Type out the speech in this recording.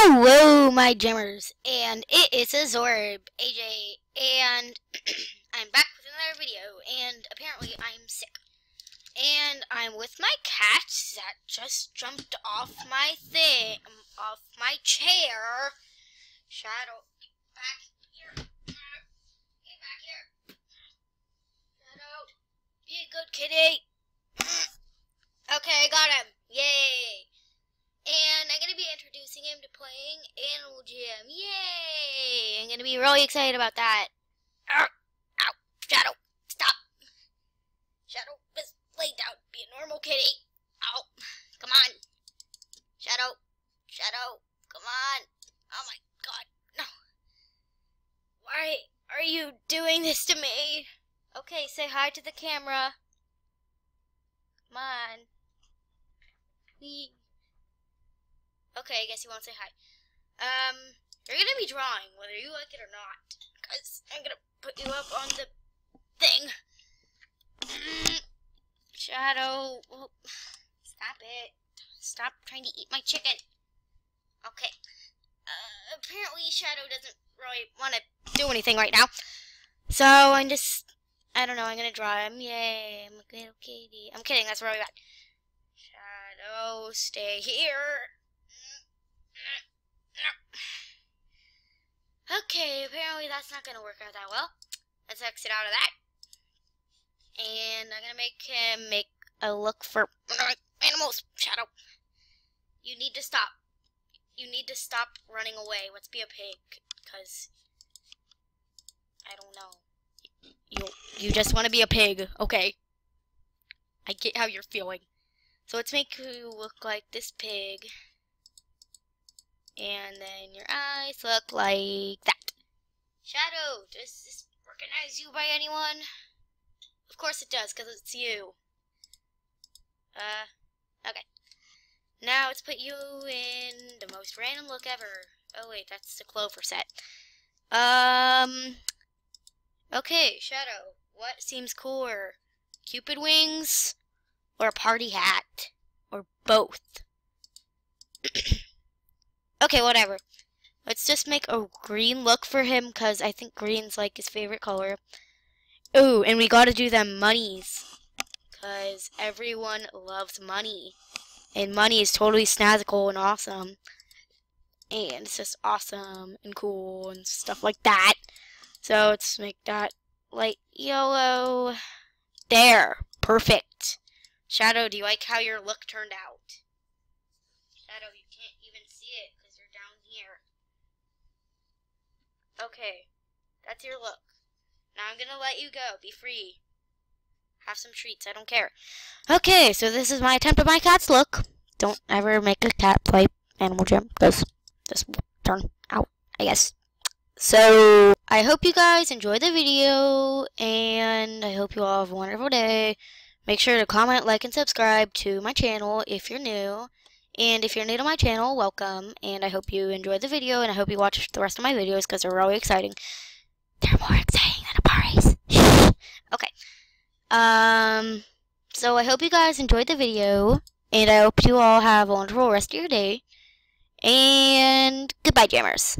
Hello, my jammers, and it is Isorib, AJ, and I'm back with another video, and apparently I'm sick. And I'm with my cat that just jumped off my thing, off my chair. Shadow, back here. Get back here. Shadow, be a good kitty. Okay, got him. Yay. And I'm going to introducing him to playing Animal Jam. Yay! I'm to be really excited about that. Ow! Ow! Shadow! Stop! Shadow, just lay down. Be a normal kitty. Ow! Come on. Shadow! Shadow! Come on! Oh my god. No. Why are you doing this to me? Okay, say hi to the camera. Come on. We Okay, I guess you won't say hi. Um, you're gonna be drawing, whether you like it or not. Because I'm gonna put you up on the thing. Shadow, well, stop it. Stop trying to eat my chicken. Okay. Uh, apparently Shadow doesn't really want to do anything right now. So I'm just, I don't know, I'm gonna draw him. Yay, I'm a little kitty. I'm kidding, that's really bad. Shadow, stay here. Okay, apparently that's not going to work out that well. Let's exit out of that. And I'm going to make him make a look for animals. Shadow. You need to stop. You need to stop running away. Let's be a pig. Because, I don't know. You, you just want to be a pig. Okay. I get how you're feeling. So let's make you look like this pig. And then your eyes look like that. Shadow, does this recognize you by anyone? Of course it does, because it's you. Uh, okay. Now let's put you in the most random look ever. Oh wait, that's the Clover set. Um, okay, Shadow, what seems cooler? Cupid wings or a party hat? Or both? Okay, whatever. Let's just make a green look for him because I think green's like his favorite color. Ooh, and we gotta do them monies. Because everyone loves money. And money is totally snazzical and awesome. And it's just awesome and cool and stuff like that. So let's make that light yellow. There. Perfect. Shadow, do you like how your look turned out? Shadow, you can't even see it because you're down here. Okay, that's your look. Now I'm gonna let you go. Be free. Have some treats. I don't care. Okay, so this is my attempt at my cat's look. Don't ever make a cat play Animal Jam this will turn out, I guess. So, I hope you guys enjoyed the video, and I hope you all have a wonderful day. Make sure to comment, like, and subscribe to my channel if you're new. And if you're new to my channel, welcome. And I hope you enjoyed the video, and I hope you watch the rest of my videos because they're really exciting. They're more exciting than Apari's. okay. Um, so I hope you guys enjoyed the video, and I hope you all have a wonderful rest of your day. And goodbye, jammers.